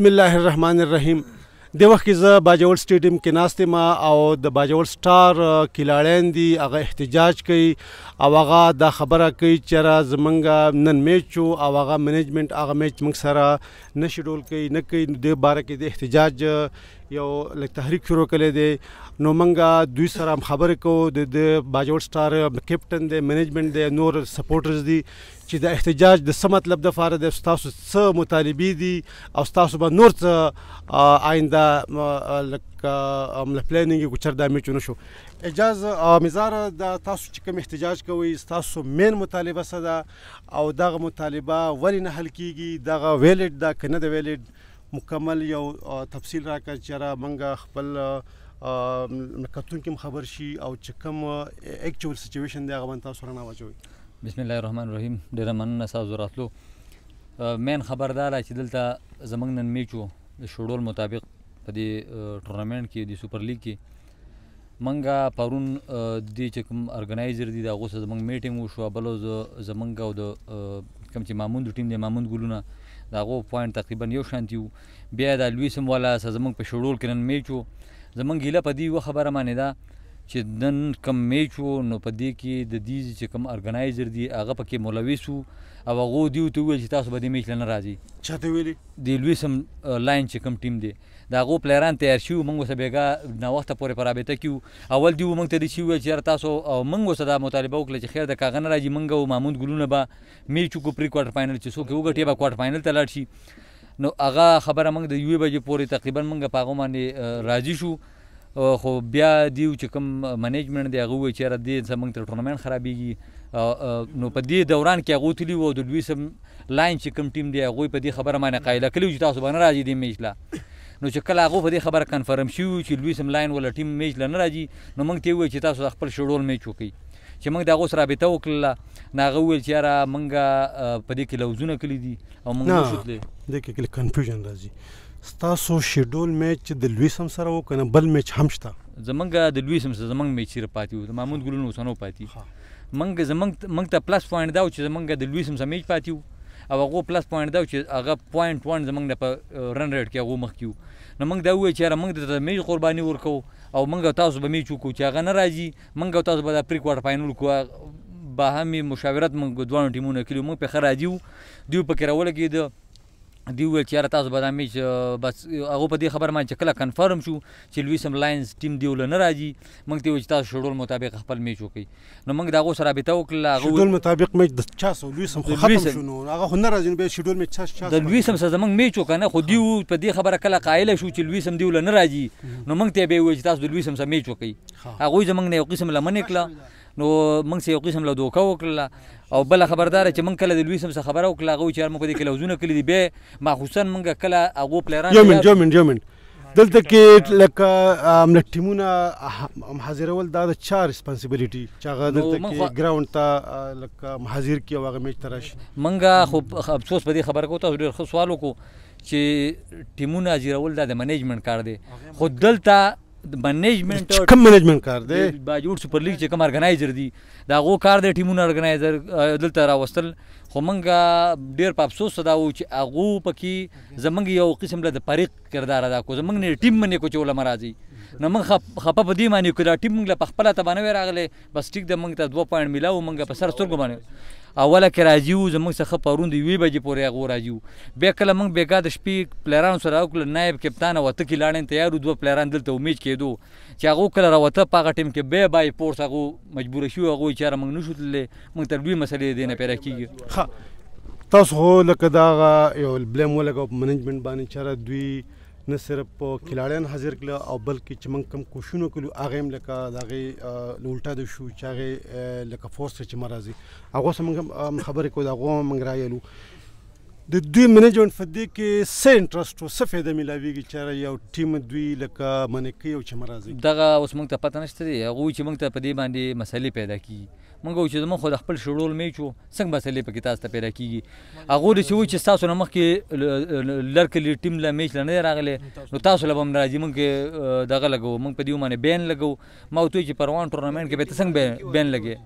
بسم الله الرحمن الرحیم د وخت کې زه باجوړ سټیډیم کې ناست یم او د باجوړ سټار کلاړین دی هغه احتجاج کوي او هغه دا خبره کوي چې را زمونږ نن میچ او هغه منیجمنت هغه میچ موږ سره نشي ډول کوي نه کوي د بار کې د احتجاج یو لک تحریک شروع کړي دي نو منګه دوی سره خبرې کو د باجوړ سټار کیپټن دی منیجمنت دی نور سپورټرز دي چې دا احتجاج د څه مطلب د فاره د تاسو څه مطالبه دي او تاسو به نور څه آینده لکه عمل پلانینګ کوچر د میچونه شو اجازه میزار د تاسو چې کوم احتجاج کوي تاسو مین مطالبه څه ده او دغه مطالبه ولې نه حل کیږي دغه ویلیډ دا کنه د ویلیډ مکمل یو تفصیل راکړه چې را منګه خپل کتونکي هم خبر شي او چې کوم اکچوال سچویشن دی هغه باندې تاسو رڼا واچوي بسم الله الرحمن الرحیم ډیره مننه تاسو راتلو مین خبر دا چې دلته زمنګ نن میچ وو د شوډول مطابق په دې ټورنمنت کې د سپر لیګ کې منګه پرون دی چې کوم ارګنایزر دي دا غوسه زمنګ میټینګ وشو بل زمنګ او د کوم چې ماموند ټیم دی ماموند ګلونه دا غو پوینټ تقریبا یو شانتی وو بیا دا لویسم والا زمنګ په شړول کې نن میچ وو زمنګ ګیله په دی و خبره معنی دا چې نن کم میچ وو نو په دې کې د دې چې کم ارګنایزر دی هغه پکې ملوث وو او هغه دیو ته ویل چې تاسو به دې میچ لنه راځي چاته ویلي دی لویسم لاین چې کم ټیم دی د هغو پليران تيار شوي وو، موږ ورسره بېګا ناوخته پورې په رابطه کې وو، اول دوی موږ ته داسې وويل چې ياره تاسو او موږ ورسره دا مطالبه وکړه چې خير ده که هغه نه راځي موږ او ماموند ګلونه به ميچ وکړو پري کوارټر فاينل چې څوک يې وګټي هغه به کوارټر فاينل ته لاړ شي نو هغه خبره موږ د يوې بجې پورې تقريبا موږ په هغه باندې راضي شو. خو بیا دیو چې کوم منیجمنټ دی هغه وی چې را دې زمنګ تر ټورنمنټ خرابېږي نو په دې دوران کې هغه تلی وو د دوی سم لاین چې کوم ټیم دی هغه په دې خبره باندې قایله کلی چې تاسو باندې راځي دې میچ لا نو چې کله هغه په دې خبره کنفرم شي چې لوی سم لاین ول ټیم میچ لنه راځي نو موږ ته وی چې تاسو خپل شډول میچ وکړي چې موږ دا غوس رابطه وکړه ناغه ویل چې را موږ په دې کې لوزونه کړی دي او موږ شوتلې د کې کنفیوژن راځي ستاسو شیډول میچ د لویسم سره و کنه بل میچ هم شته زمونږ د لویسم سره زمونږ میچ سره پاتې و د محمود ګلونو اوسنو پاتې منګ زمنګ منګ ته پلس پوینټ دا چې زمنګ د لویس هم سمیج پاتیو او هغه پلس پوینټ دا چې هغه پوینټ 1 زمنګ نه په رن ریټ کې هغه مخ کیو نو منګ دا وای چې منګ د میج قرباني ورکو او منګ تاسو به میچ کو چې هغه نه راځي منګ تاسو به د پری کوارټر فائنل کو به هم مشاورت منګ دوه ټیمونه کړو منګ په خراجیو دیو په کراول کې د دی وویل چې یاره تاسو به دا میچ بس هغه په دې خبر باندې چې کله کنفرم شو چې لوی سم لاینز ټیم دی ول نه راځي موږ ته ویل چې تاسو شډول مطابق خپل میچ وکړي نو موږ دا غو سره رابطه وکړه هغه شډول مطابق میچ د چا سو لوی سم ختم شو نو هغه خو نه راځي نو به شډول میچ چا چا د لوی سم سره موږ میچ وکنه خو دی په دې خبره کله قائل شو چې لوی سم دی ول نه راځي نو موږ ته به ویل چې تاسو د لوی سم سره میچ وکړي هغه زمنګ نه یو قسم لمن کړه نو موږ څه یو قسم له دوکه وکړله او بل خبر دار چې موږ کله د لوی سم څخه خبره وکړه غو چې موږ دې کله وزونه کړی دی به مخصوصا موږ کله هغه پلیران یو من یو من یو من دلته کې لکه امل ټیمونه حاضرول دا د چا ریسپانسیبিলিټي چې هغه دلته کې ګراوند ته لکه حاضر کی او هغه میچ ترش منګه خو افسوس په دې خبره کو تاسو ډیر ښه سوال وکړو چې ټیمونه حاضرول دا د منیجمنت کار دی خو دلته د منیجمنت چې کوم منیجمنت کار دی با جوړ سپر لیګ چې کوم ارګنایزر دی دا غو کار دی ټیمونه ارګنایزر دلته راوستل خو مونږه ډیر په افسوس دا و چې هغه پکې زمونږ یو قسم له فريق کردار ادا کو زمونږ نه ټیم منې کو چې علماء راځي نو مونږ خپه په دې معنی کو دا ټیم مونږ له خپل ته باندې راغله بس ټیک ده موږ ته دوه پوینټ ملاو موږ په سر سترګو باندې اوله کې راځي وو زموږ څخه پرون د یوې بجې پورې هغه راځي وو بیا کله موږ بېګا د شپې پلیرانو سره وکړل نایب کپتان او اتکي لاړن تیارو دوه پلیران دلته امیج کېدو چې هغه کله راوته په هغه ټیم کې بیا بای پورس هغه مجبور شو هغه چېرې موږ نشو تللی موږ تر دوی مسلې دې نه پیدا کېږي تاسو خو لکه دا یو بلیم ولګو په منجمنټ باندې چېرې دوی نه صرف کلاړیان حاضر کړل او بلکې چې موږ کم کوشونه کړو هغه هم لکه دغه لولټه د شو چې هغه لکه فورس چې مرزي هغه سم خبرې کوو هغه موږ رايلو د دوی منیجمنت په دې کې څه انټرست او څه فایده ملاویږي چې یو ټیم دوی لکه منکی او چې مرزي دغه اوس موږ ته پته نشته دی هغه چې موږ ته په دې باندې مسلې پیدا کی موږ چې موږ خو د خپل شډول میچو څنګه مسلې پکې تاسو ته پیدا کیږي هغه د شوی چې تاسو نه مخکې لرکلی ټیم لا میچ لنه راغلی نو تاسو لبم راځي مونږ دغه لګو مونږ په دې باندې بین لګو ما وته چې پروان ټورنمنت کې به تاسو څنګه بین لګي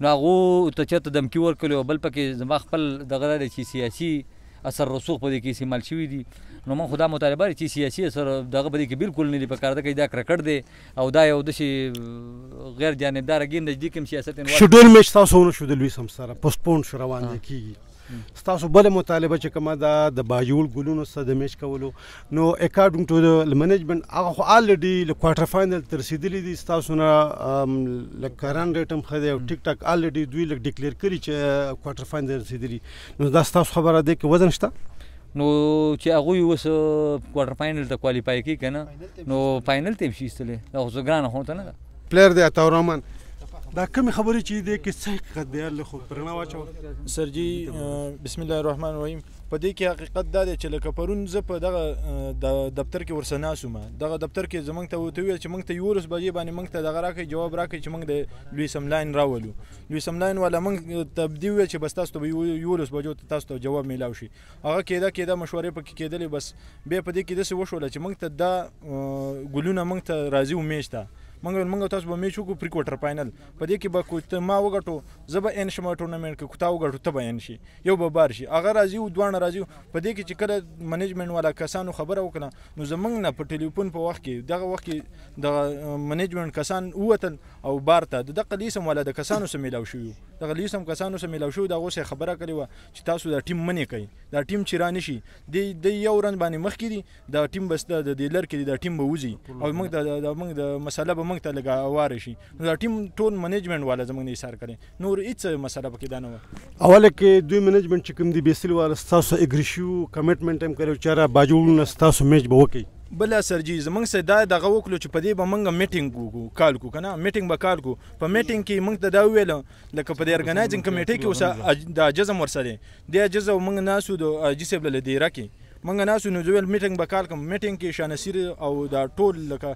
نو هغه ته چرته دمکی ورکړي او بل پکې زما خپل دغه د چې سیاسي اثر رسوخ په دې کې استعمال شوی دي نو مونږ خدا مطالبه چې سیاسي اثر دغه په دې کې بالکل نه دی په کار ده کې دا کرکټ دی او دا یو دسی غیر جانبدار ګیم دی چې کوم سیاست انوال شو ډیر میچ تاسو ونه شو د لوی سم سره پوسټپون شو روان دی کیږي ستاسو بل مطالبه چې کومه ده د باجوړ ګلونو سره د میچ کولو نو اکارډینګ ټو د منیجمنت هغه خو الریډي له کوارټر فائنل تر رسیدلی دي ستاسو نه لکه کرن ریټم خدای او ټیک ټاک الریډي دوی لکه ډیکلیئر کړی چې کوارټر فائنل رسیدلی نو دا ستاسو خبره ده کې وزن شته نو چې هغوی اوس کوارټر فاینل ته کوالیفای کوي که نه نو فاینل ته یې شي ایستلی دا خو څه ګرانه خونه ته نه ده پلیر دی عطا الرحمن دا کومې خبرې چې دې کې څه حقیقت دی الله خو پرنا واچو سر جی بسم الله الرحمن الرحیم په دې کې حقیقت دا دی چې لکه پرون زه په دغه دفتر کې ورسره ناسوم دغه دفتر کې زمونږ ته وته ویل چې مونږ ته یو ورځ بجې باندې مونږ ته دغه راکې جواب راکې چې مونږ د لوی سملاین راولو دوی سملاین والا موږ ته دی ویل چې بس تاسو ته به یولس بجو ته تاسو ته جواب میلاو شي هغه کېده کېده مشورې پکې کېدلې بس بیا په دې کې داسې وشوله چې موږ ته دا ګلونه موږ ته راځي و میچ ته موږ موږ تاسو به میچ وکړو پري کوارټر فاینل په دې کې به کو ته ما وګټو زه به ان شم ټورنمنټ کې کو تا وګټو ته به ان شي یو به بار شي هغه راځي و دوه راځي په دې کې چې کله منیجمنت والا کسانو خبره وکړه نو زمنګ نه په ټلیفون په وخت کې دغه وخت کې د منیجمنت کسان ووتل او بار ته د دغه لیسم والا د کسانو سره میلاو شوی دغه لیسم کسانو سره میلاو شوی دا غوس خبره کړې و چې تاسو دا ټیم منې کوي دا ټیم چې را نشي د د یو رن باندې مخ کړي دا ټیم بس د دیلر کې دا ټیم به وځي او موږ د موږ د مسله به موږ ته لګا واره شي دا ټیم ټول منیجمنت والا زموږ نه ایثار کړي نور هیڅ مسله پکې دا نه و اوله کې دوی منیجمنت چې کوم دی بیسل واره تاسو اګری شو کمټمنټ هم کړو چې را باجوړونه تاسو میچ به وکي بل سر جی زمنګ سه دا دغه وکړو چې په دې به منګه میټینګ وکړو کال کو کنه میټینګ به کال کو په میټینګ کې منګ ته دا ویل لکه په دې ارګنایزینګ کمیټه کې اوسه دا جزم ورسره دی جزم منګ ناسو د جی سیب له دې راکې منګه ناسو نو زویل میټینګ به کال کوم میټینګ کې شانسیر او دا ټول لکه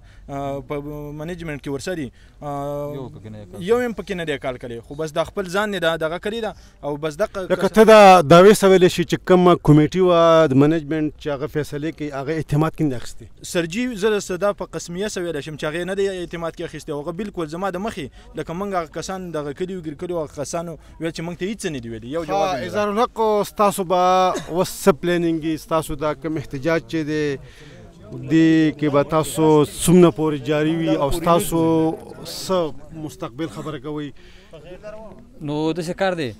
په منیجمنت کې ورسري یو هم پکې نه دی کال کړی خو بس د خپل ځان نه دا دغه کړی دا او بس دغه لکه ته دا داوی سویل شي چې کوم کمیټي وا د منیجمنت چې هغه فیصله کوي هغه اعتماد کیند اخستي سرجی زره صدا په قسمیه سویل شم چې هغه نه دی اعتماد کې اخستي هغه بالکل زما د مخي لکه منګه کسان دغه کړي وګر کړي او کسانو ویل چې مونږ ته هیڅ نه دی ویلي یو جواب اظهار الحق تاسو به وس پلانینګ تاسو دا کوم احتجاج چې دی دې کې به تاسو څومره پورې جاری وي او تاسو څه مستقبل خبره کوي نو د څه کار دی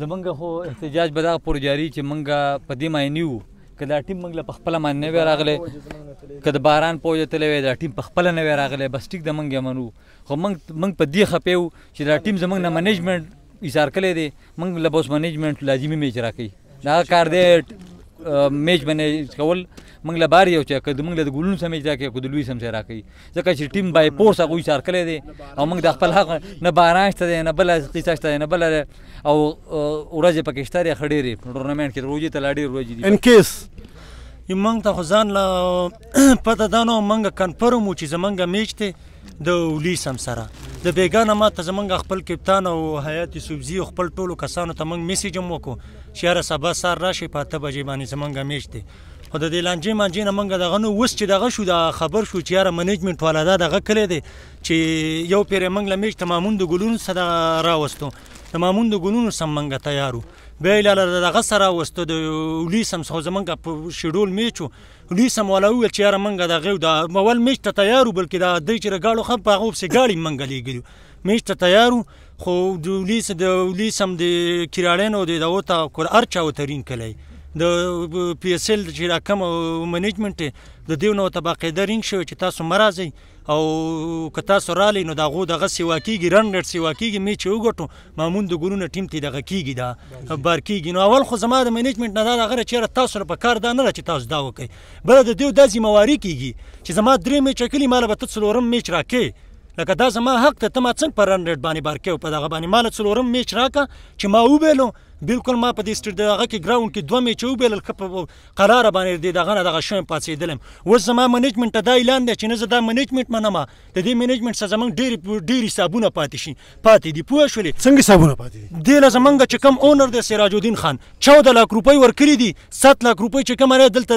زمونږ خو احتجاج به دا پورې جاری چې مونږه په دې معنی وو که دا ټیم موږ له خپل مان نه راغله که د باران په وجه تلوي دا ټیم په خپل نه راغله بس ټیک د منګ منو خو منګ منګ په دی خپیو چې دا ټیم زمنګ نه منیجمنت ایثار کړی دی موږ له بوس منیجمنت لازمي میچ راکړي دا هغه کار دی میچ باندې کول موږ له بار یو چې کله موږ له ګولونو سم میچ راکړي کله لوی سم سره راکړي ځکه چې ټیم بای پورس هغه اشاره کړی دی او موږ د خپل حق نه باران شته دی نه بل قصه شته نه بل او ورځ پکې شته دی خډيري ټورنمنت کې روزي ته لاډي روزي دي ان کیس موږ ته خو ځان لا پته ده نو موږ کنفرم و چې زمونږ میچ دی د اولی سم سره د بیګانه ماته زمونږ خپل کپتان او حیات سبزی او خپل ټولو کسانو ته مونږ میسج هم وکړو چې یاره سبا سار راشي په اته بجې باندې زمونږ میچ دی خو د دې لانجې مانجې نه مونږ دغه نو اوس چې دغه شو دا خبر شو چې یاره منیجمنټ والا دا دغه کړی دی چې یو پیرې مونږ له میچ ته مامون د ګلونو سره راوستو د مامون د ګلونو سم مونږ تیارو بیا یې لاله دغه سره راوستو د اولی سم څخه زمونږ په شیډول میچو لوی سم والا وویل چې یاره منګه دا غیو دا مول میچ ته تیارو بلکې دا دی چې غاړو خپ په هغه پسې غاړي منګه لیګلو میچ ته تیارو خو د ولیس د ولیس هم د کیراړینو د دغه تا کور ارچا او ترین کلی د پی اس ال چې راکم منیجمنت د دیو نو تبقه درینګ شو چې تاسو مرزي او که تاسو رالی نو دا غو دغه سیوا کیږي رن ریټ سیوا کیږي می چې وګټو معمول د ګلونه ټیم تی دغه کیږي دا بار کیږي نو اول خو زما د منیجمنت نه دا غره چیرې تاسو په کار دا نه چې تاسو دا وکي بل د دیو د ذمہواری کیږي چې زما درې می چکلی مال به تڅلورم میچ راکې لکه دا زما حق ته ته ما څنګه پر رن ریټ باندې بار کې په دغه باندې مال څلورم میچ راکا چې ما وبېلو بالکل ما په دې سټډ دغه کې ګراوند کې دوه میچ وبېلل قرار باندې د دغه نه دغه شوم پاتېدلم اوس زما منیجمنت ته دا اعلان دی چې نه زه دا منیجمنت منم د دې منیجمنت سره زمونږ ډېر ډېر حسابونه پاتې شي پاتې دي پوه شولې څنګه حسابونه پاتې دي دې له زمونږ چې کم اونر دی سراج الدین خان 14 لک روپۍ ورکړي دي 7 لک روپۍ چې کوم لري دلته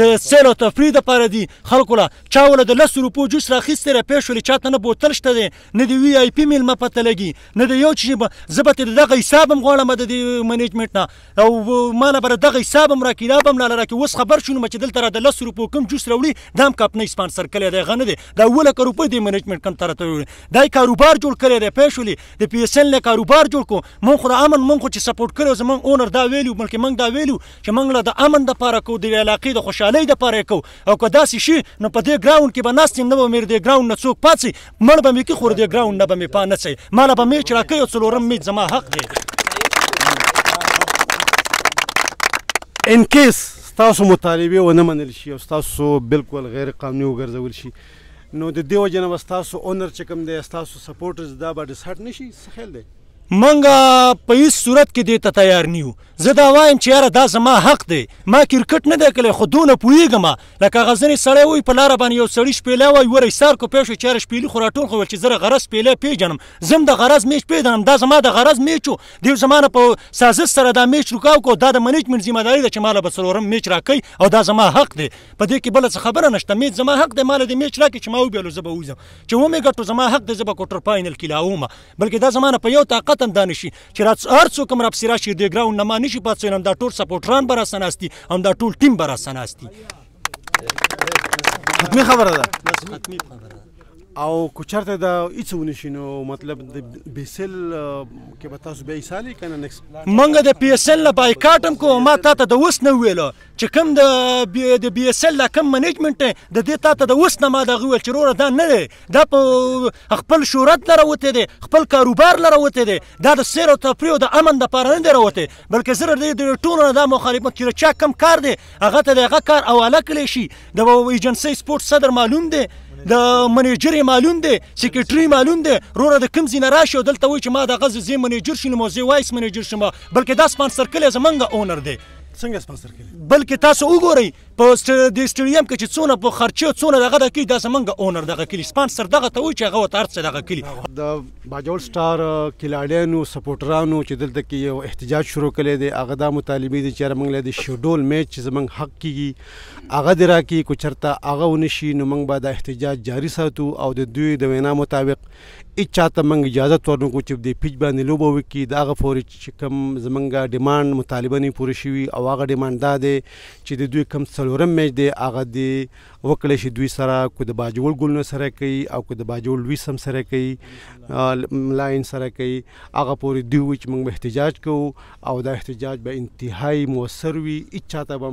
د سیل او تفریح لپاره دي خلکو له چا ول د 10 روپو جوس راخیستې را پېښ ولې چاته نه بوتل شته دي نه دی وی آی پی میلمه پته لګي نه دی یو چې زبته دغه حساب هم غواړم د منیجمنت نه او ما نه بر دغه حساب هم راکې دا بم لاله راکې اوس خبر شونم چې دلته را د لس روپو کم جوس راوړي دا هم کمپنۍ سپانسر کړی دی غنه دی دا اووه لکه روپۍ دی منیجمنټ کم طرح ته وړي دا کاروبار جوړ کړی دی پوه شولې د پي ایس ایل نه کاروبار جوړ کو مونږ خو د امن مونږ خو چې سپورټ کړی زمونږ اونر دا ویلي بلکې مونږ دا ویلو چې مونږ له د امن دپاره کو د علاقې د خوشحالۍ دپاره یې کو او که داسې شي نو په دې ګراونډ کې به ناست یم نه به مې د ګراونډ نه څوک پاڅي مړ به مې کی خور دې ګراوند نه به مې پا نه چي مالا به میچ راکې او څلورم میچ زما حق دی ان کیس تاسو مطالبه ونه منل شي او تاسو بالکل غیر قانوني وګرځول شي نو د دیو جن واستاسو اونر چې کوم دی تاسو سپورټرز دا به ډیسایډ نشي څه خیال دی منګه په هیڅ صورت کې دې ته تیار نیو زه دا وایم چې یاره دا زما حق دی ما کرکټ نه دی کړی خو دونه پوهیږم لکه هغه ځنې سړی وایي په لاره باندې یو سړي شپېلی وایي وره ایسار کو پوه شو چې یاره شپېلي خو راټول خو ویل چې زه د غرض شپېلی پېژنم زه هم د غرض میچ پېژنم دا زما د غرض میچ و دیو زما نه په سازش سره دا میچ رکاو کو دا د منیجمنټ ذمه داري ده چې ما له به څلورم میچ راکوي او دا زما حق دی په دې کې بله څه خبره نشته میچ زما حق دی ما له دې میچ راکړي چې ما وبیلو زه به وځم چې ومې ګټو زما حق دی زه به کوټر فاینل کې لاوم بلکې دا زمانه په یو طاقت هم دا نشي چې را هر څوک هم راپسې راشي د ګراوند نه ما نشي پاتې هم دا ټول سپورټران به راسره ناست دي هم دا ټول ټیم به راسره ناست دي حتمي خبره ده حتمي خبره ده او کو چرته دا هیڅ ونشي نو مطلب د بیسل کې به تاسو به ایسالي کنه نیکس منګه د پیسل نه بایکاټ هم کوم ما ته د وس نه ویلو چې کوم د د بي اس ال لا کوم منیجمنت د دې تاته د اوس نه ما دا غوول چې روره دا نه دی دا په خپل شهرت لره وته دی خپل کاروبار لره وته دی دا د سیر او تفریح د امن د پاره نه دی راوته بلکې زره دې د ټولو نه دا مخالفت چې چا کم کار دی هغه ته دغه کار اواله کړی شي د ایجنسی سپورت صدر معلوم دی د منیجر معلوم دی سیکریټری معلوم دی روره د کوم زینه راشي دلته وای چې ما د غزه زی منیجر شنو مو زی وایس منیجر شمه بلکې دا سپانسر کله زمنګ اونر دی څنګه سپانسر کړي بلکې تاسو وګورئ په د سټډیم کې چې څونه په خرچه څونه دغه د کی دا زمونږ اونر دغه کلی سپانسر دغه ته وای چې هغه وته ارڅ دغه کلی د باجول سٹار کلاډینو سپورټرانو چې دلته کې یو احتجاج شروع کړي دي هغه د مطالبه دي چې موږ له دې شډول میچ چې زمونږ حق کیږي هغه درا کې کو چرته هغه ونشي نو موږ به د احتجاج جاری ساتو او د دوی د وینا مطابق هیچا ته موږ اجازت ورنکړو چې په دې پیچ باندې لوبه وکړي دا هغه فورې چې کوم زمونږ ډیمانډ مطالبه نه پوره شوي او هغه ډیمانډ دا دی چې د دوی کوم څلورم میچ دی هغه دی وکړي شي دوی سره کو د باجوړ ګلونو سره کوي او کو د باجوړ لوی سم سره کوي لاین سره کوي هغه پورې دی چې موږ احتجاج کوو او دا احتجاج به انتهایی موثر وي هیچا ته به